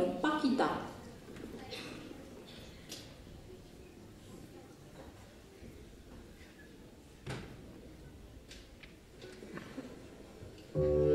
Paquita. Música